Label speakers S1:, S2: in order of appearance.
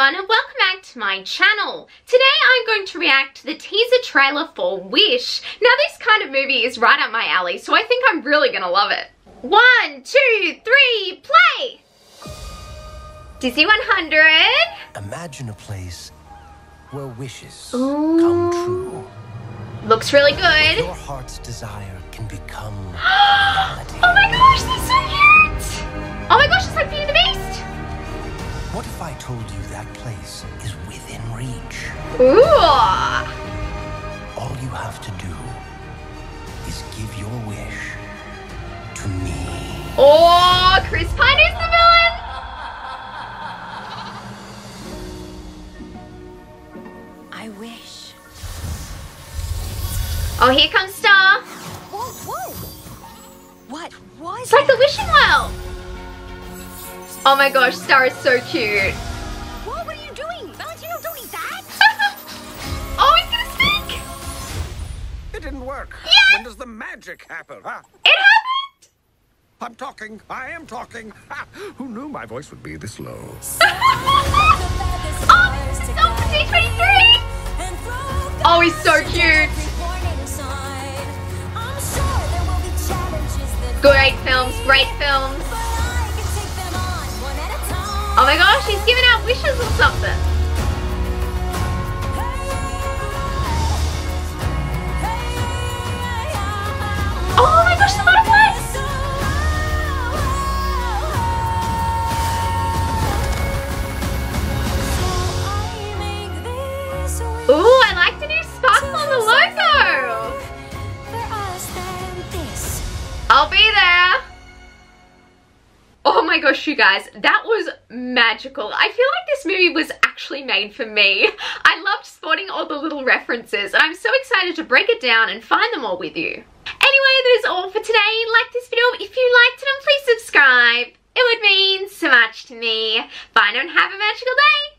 S1: everyone and welcome back to my channel. Today I'm going to react to the teaser trailer for Wish. Now this kind of movie is right up my alley so I think I'm really gonna love it. One, two, three, play! Disney 100.
S2: Imagine a place where wishes
S1: Ooh.
S2: come true.
S1: Looks really good.
S2: Your heart's desire can become reality.
S1: oh my gosh,
S2: if I told you that place is within reach?
S1: Ooh!
S2: All you have to do is give your wish to me.
S1: Oh, Chris Pine is the villain!
S3: I wish.
S1: Oh, here comes Star.
S3: Whoa, whoa! What was
S1: It's like the wishing well. Oh my gosh, Star is so cute.
S3: What are you doing? Valentino, don't eat that!
S1: oh, he's gonna speak.
S4: It didn't work.
S1: Yes!
S4: When does the magic happen, huh?
S1: It happened.
S4: I'm talking. I am talking. Ha! Who knew my voice would be this low?
S1: oh, this is on for D23. Oh, he's so cute. Great films, great films. Oh my gosh, he's giving out wishes or something. My gosh, you guys, that was magical. I feel like this movie was actually made for me. I loved spotting all the little references and I'm so excited to break it down and find them all with you. Anyway, that is all for today. Like this video if you liked it and please subscribe. It would mean so much to me. Bye and have a magical day.